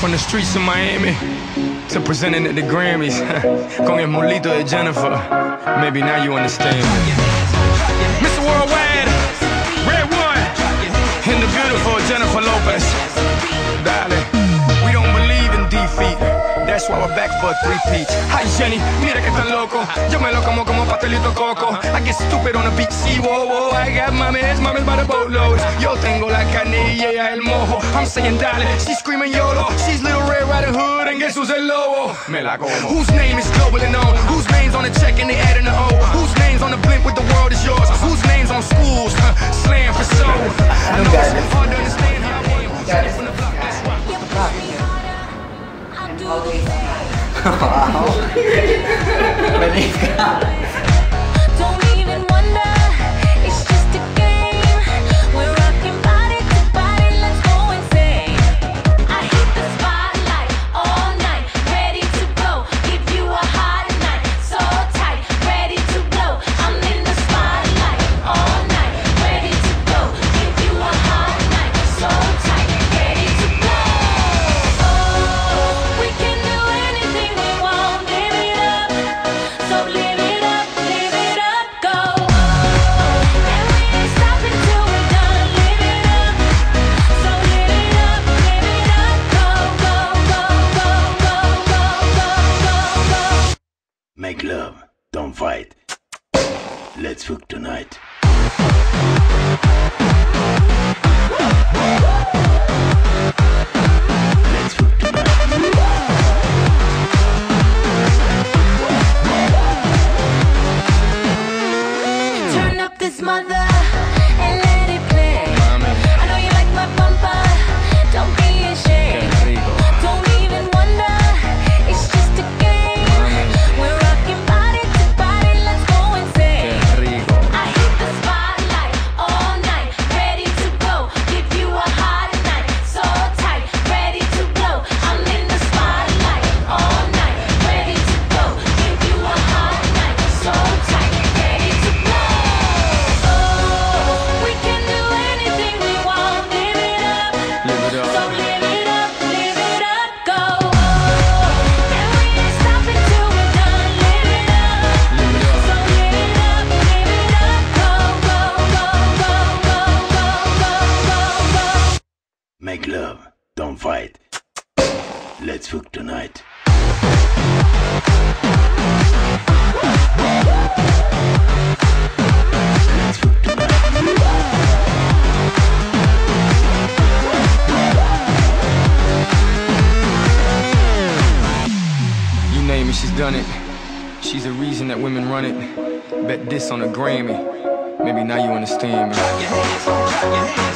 From the streets of Miami to presenting at the Grammys con el mulito de Jennifer. Maybe now you understand. Mr. Worldwide, RedOne, and the beautiful Jennifer Lopez. Darling, we don't believe in defeat. That's why we're back for a three-peat. Hi Jenny, mira que tan loco. Yo me lo como como pastelito coco. I get stupid on the beach, see, whoa, whoa. I got mames, mames by the boatloads. Yo tengo la carne y el mojo. I'm saying dale, she's screaming YOLO. She's little Red Riding Hood and guess who's el lobo? Me la como. Whose name is global and known? Whose name's on the check and they adding the O? Whose name's on the blimp with the world is yours? Whose name's on schools? Slam for soul. I know it's hard to understand how I am. From the block, that's why. Wow. Menikah. Don't Let's fuck tonight. Let's. Turn up this mother don't fight. Let's fuck tonight. Let's fuck tonight. You name it, she's done it. She's the reason that women run it. Bet this on a Grammy. Maybe now you understand me.